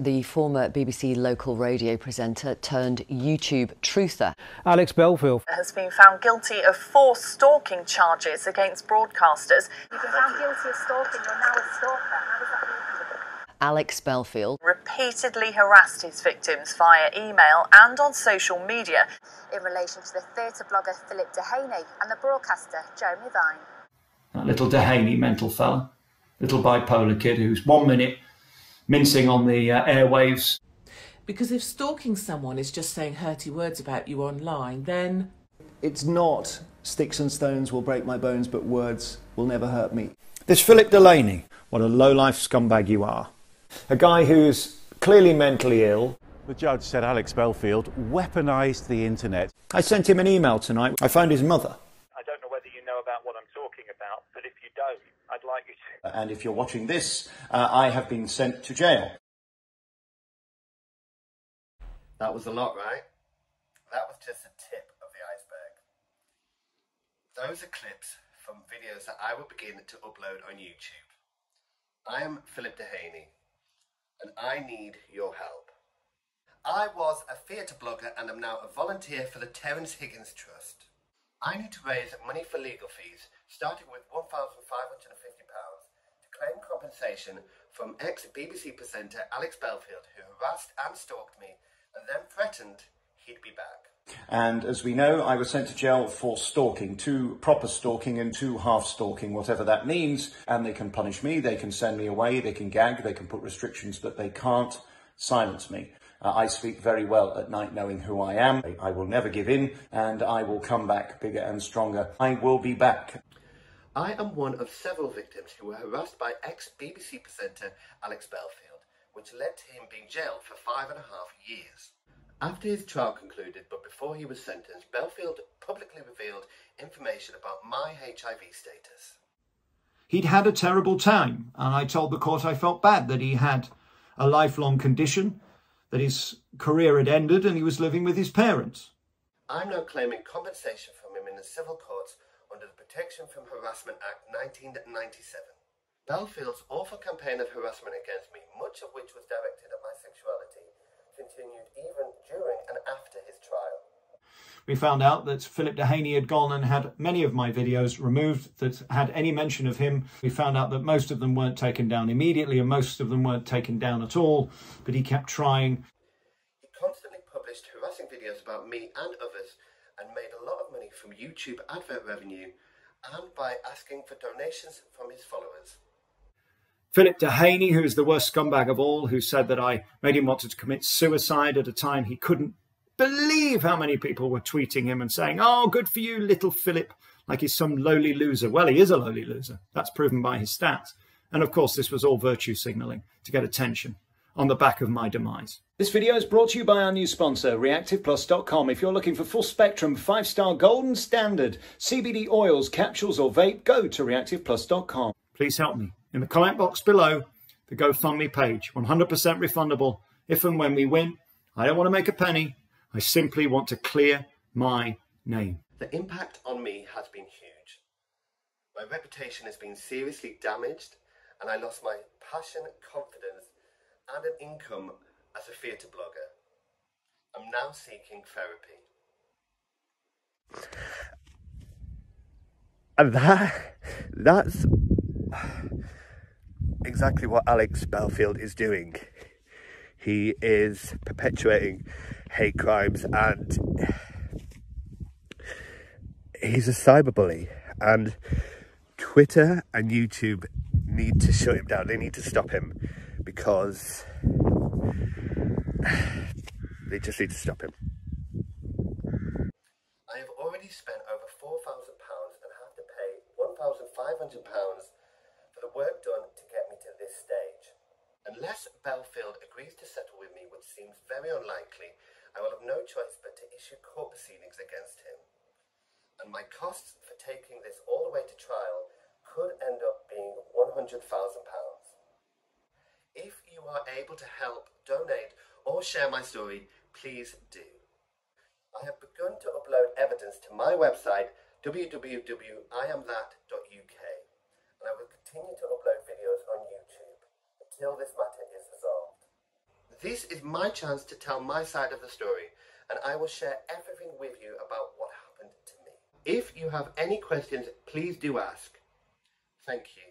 the former BBC local radio presenter turned YouTube truther. Alex Belfield has been found guilty of four stalking charges against broadcasters. You've been found guilty of stalking, you're now a stalker. How does that Alex Belfield repeatedly harassed his victims via email and on social media. In relation to the theatre blogger Philip Dehany and the broadcaster Jeremy Vine. That little Dehany mental fella, little bipolar kid who's one minute mincing on the uh, airwaves. Because if stalking someone is just saying hurty words about you online, then. It's not sticks and stones will break my bones, but words will never hurt me. This Philip Delaney, what a low-life scumbag you are. A guy who's clearly mentally ill. The judge said Alex Belfield weaponised the internet. I sent him an email tonight. I found his mother. I don't know whether you know about what I'm talking about, but if you don't, I'd like you to. And if you're watching this, uh, I have been sent to jail. That was a lot, right? That was just the tip of the iceberg. Those are clips from videos that I will begin to upload on YouTube. I am Philip Dehany and I need your help. I was a theatre blogger and am now a volunteer for the Terrence Higgins Trust. I need to raise money for legal fees, starting with £1,550 to claim compensation from ex-BBC presenter Alex Belfield, who harassed and stalked me and then threatened he'd be back. And as we know, I was sent to jail for stalking, two proper stalking and two half stalking, whatever that means. And they can punish me, they can send me away, they can gag, they can put restrictions, but they can't silence me. Uh, I sleep very well at night knowing who I am. I will never give in and I will come back bigger and stronger. I will be back. I am one of several victims who were harassed by ex-BBC presenter Alex Belfield, which led to him being jailed for five and a half years. After his trial concluded, but before he was sentenced, Belfield publicly revealed information about my HIV status. He'd had a terrible time, and I told the court I felt bad that he had a lifelong condition, that his career had ended, and he was living with his parents. I'm now claiming compensation from him in the civil courts under the Protection from Harassment Act 1997. Belfield's awful campaign of harassment against me, much of which was directed at my sexuality, continued even during and after his trial. We found out that Philip Dehany had gone and had many of my videos removed that had any mention of him. We found out that most of them weren't taken down immediately and most of them weren't taken down at all, but he kept trying. He constantly published harassing videos about me and others and made a lot of money from YouTube advert revenue and by asking for donations from his followers. Philip Dehany, who is the worst scumbag of all, who said that I made him want to commit suicide at a time he couldn't believe how many people were tweeting him and saying, Oh, good for you, little Philip, like he's some lowly loser. Well, he is a lowly loser. That's proven by his stats. And of course, this was all virtue signaling to get attention on the back of my demise. This video is brought to you by our new sponsor, ReactivePlus.com. If you're looking for full spectrum, five star golden standard CBD oils, capsules, or vape, go to ReactivePlus.com. Please help me in the comment box below, the GoFundMe page, 100% refundable if and when we win. I don't want to make a penny. I simply want to clear my name. The impact on me has been huge. My reputation has been seriously damaged, and I lost my passion, confidence, and an income as a theatre blogger. I'm now seeking therapy. And that, that's exactly what Alex Belfield is doing. He is perpetuating hate crimes and he's a cyberbully and Twitter and YouTube need to shut him down. They need to stop him because they just need to stop him. I have already spent over £4,000 and have to pay £1,500 for the work done to get me to this stage. Unless Belfield agrees to settle with me, which seems very unlikely, I will have no choice but to issue court proceedings against him. And my costs for taking this all the way to trial could end up being £100,000. If you are able to help, donate, or share my story, please do. I have begun to upload evidence to my website www.iamthat.uk and I will continue to upload until this matter is resolved. This is my chance to tell my side of the story, and I will share everything with you about what happened to me. If you have any questions, please do ask. Thank you.